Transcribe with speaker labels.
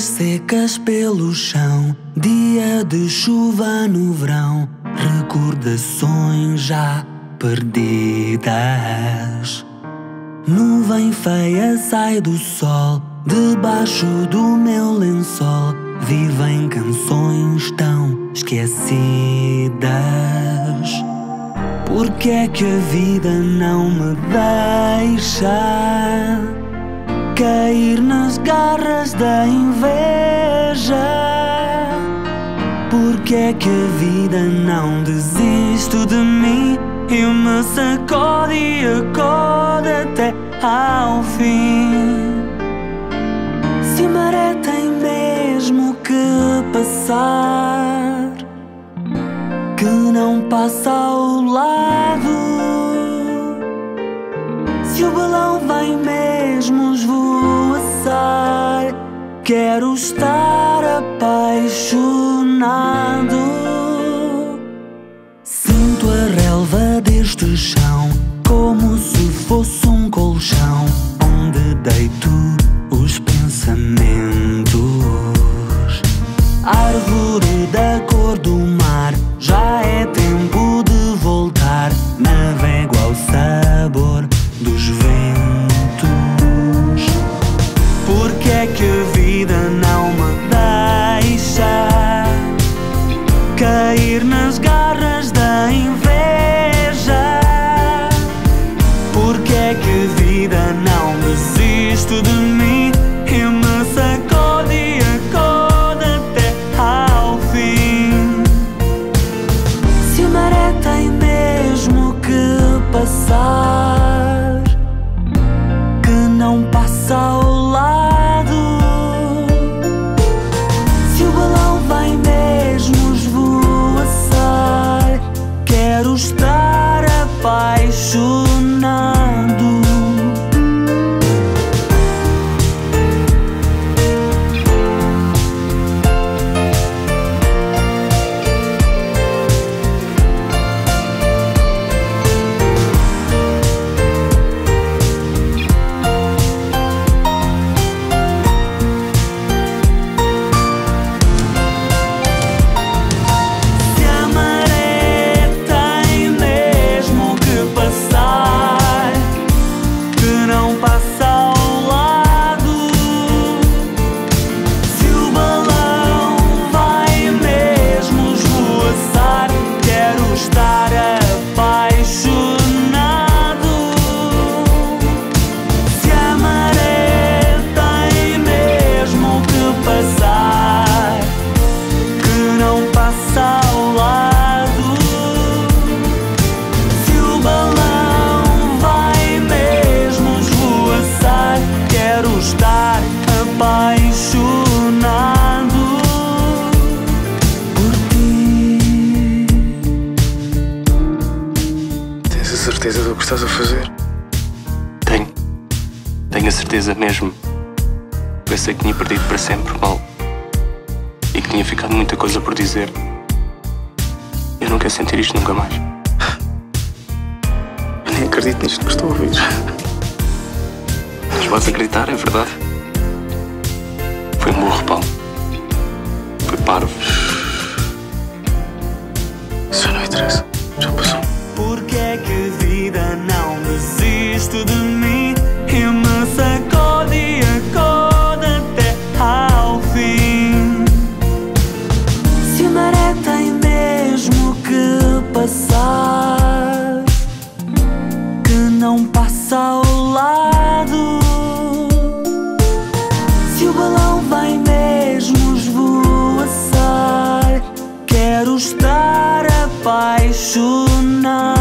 Speaker 1: folhas secas pelo chão, dia de chuva no verão, recordações já perdidas. Nuvem feia sai do sol, debaixo do meu lençol, vivem canções tão esquecidas. Por que é que a vida não me deixa cair nas garras da inveja? Por que é que a vida não desiste de mim e me sacode e acode até ao fim? Se a maré tem mesmo que passar, que não passa ao lado. Se o balão vai mesmo esvoaçar, quero estar apaixonado. Sinto a relva deste chão como se fosse um colchão onde deito os pensamentos. Árvore da cor do vida não me deixa cair nas garras da inveja? Por que é que vida não desiste de mim quero
Speaker 2: certeza do que estás a fazer?
Speaker 3: Tenho. Tenho a certeza mesmo. Pensei que tinha perdido para sempre, mal. E que tinha ficado muita coisa por dizer. Eu não quero sentir isto nunca mais.
Speaker 2: Eu nem acredito nisto que estou a ouvir.
Speaker 3: Mas podes acreditar, é verdade. Foi um burro, Paulo.
Speaker 1: Estar apaixonado.